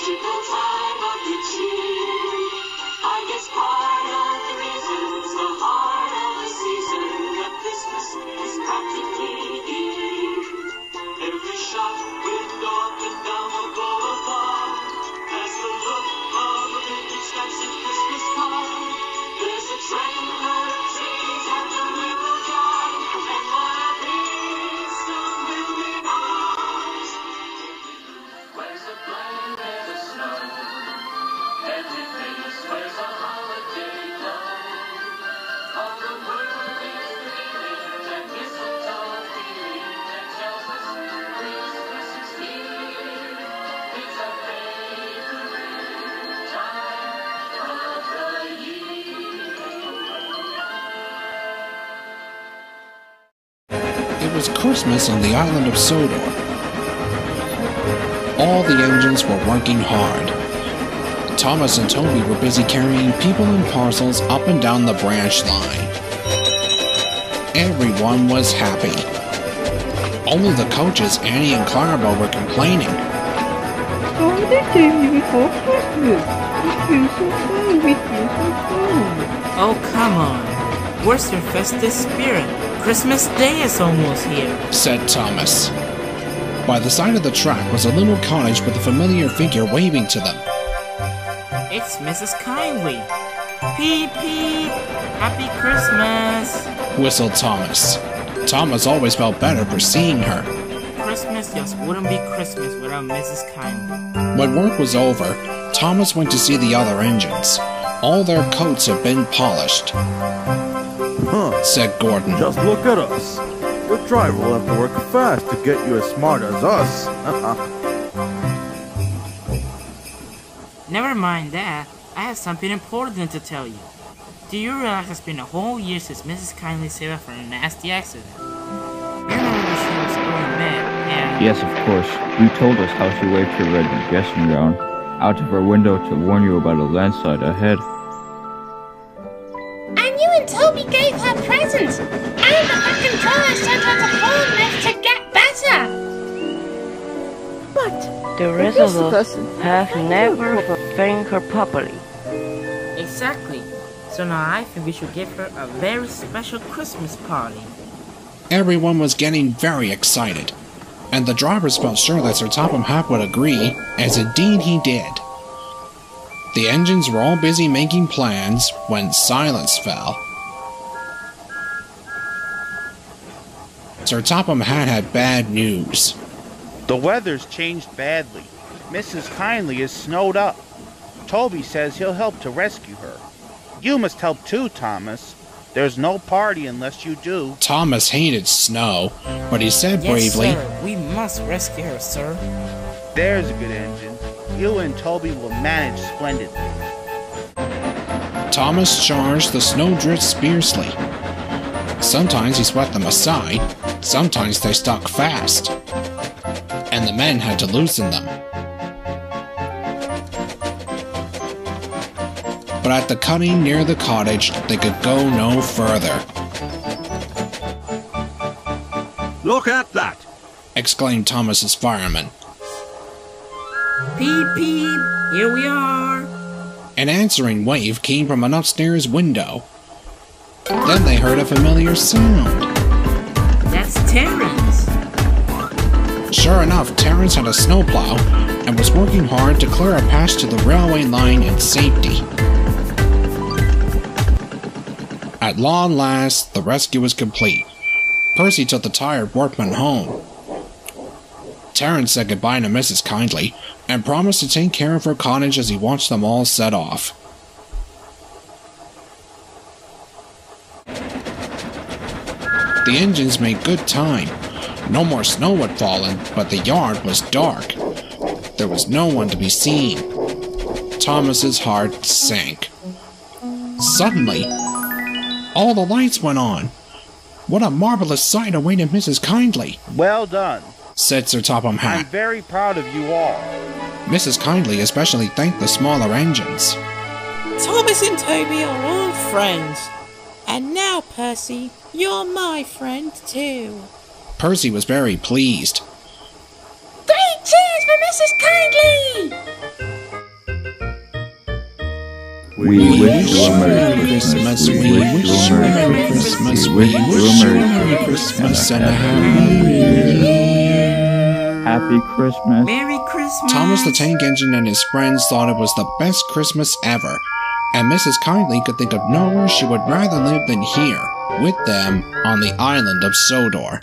simple time of the tea. Was Christmas on the island of Sodor. All the engines were working hard. Thomas and Toby were busy carrying people and parcels up and down the branch line. Everyone was happy. Only the coaches, Annie and Clarabel, were complaining. Oh, they came here before Christmas. We feel so fine. We feel so fine. Oh, come on. Where's your festive spirit? Christmas Day is almost here. said Thomas. By the side of the track was a little cottage with a familiar figure waving to them. It's Mrs. Kindley. Peep, peep. Happy Christmas. whistled Thomas. Thomas always felt better for seeing her. Christmas just wouldn't be Christmas without Mrs. Kindley. When work was over, Thomas went to see the other engines. All their coats had been polished, Huh. said Gordon. Just look at us. Your driver will have to work fast to get you as smart as us. Never mind that. I have something important to tell you. Do you realize it's been a whole year since Mrs. Kindley saved us from a nasty accident? You remember she was going mad and Yes, of course. You told us how she waved her red dressing gown out of her window to warn you about a landslide ahead. The rest of us person have never thanked her properly. Exactly. So now I think we should give her a very special Christmas party. Everyone was getting very excited, and the drivers felt sure that Sir Topham Hatt would agree, as indeed he did. The engines were all busy making plans when silence fell. Sir Topham Hatt had bad news. The weather's changed badly. Mrs. Kindley is snowed up. Toby says he'll help to rescue her. You must help too, Thomas. There's no party unless you do. Thomas hated snow, but he said Yes, bravely, sir. We must rescue her, sir. There's a good engine. You and Toby will manage splendidly. Thomas charged the snowdrifts fiercely. Sometimes he swept them aside, sometimes they stuck fast, and the men had to loosen them. But at the cutting near the cottage, they could go no further, Look at that. exclaimed Thomas's fireman. Peep, peep. Here we are. An answering wave came from an upstairs window. Then they heard a familiar sound. That's Terence. Sure enough, Terence had a snowplow and was working hard to clear a patch to the railway line in safety. At long last, the rescue was complete. Percy took the tired workman home. Terence said goodbye to Mrs. Kindley and promised to take care of her cottage as he watched them all set off. The engines made good time. No more snow had fallen, but the yard was dark. There was no one to be seen. Thomas's heart sank. Suddenly, all the lights went on. What a marvelous sight awaited Mrs. Kindley, Well done. said Sir Topham Hatt. I'm very proud of you all. Mrs. Kindley especially thanked the smaller engines. Thomas and Toby are old friends. And now, Percy, you're my friend too. Percy was very pleased. Three cheers for Mrs. Kindley! We wish you a Merry Christmas. We wish you a Merry Christmas. We wish you a Merry Christmas and a Happy New Year. Happy Christmas. Merry Christmas. Thomas the Tank Engine and his friends thought it was the best Christmas ever, and Mrs. Kindley could think of nowhere she would rather live than here, with them on the island of Sodor.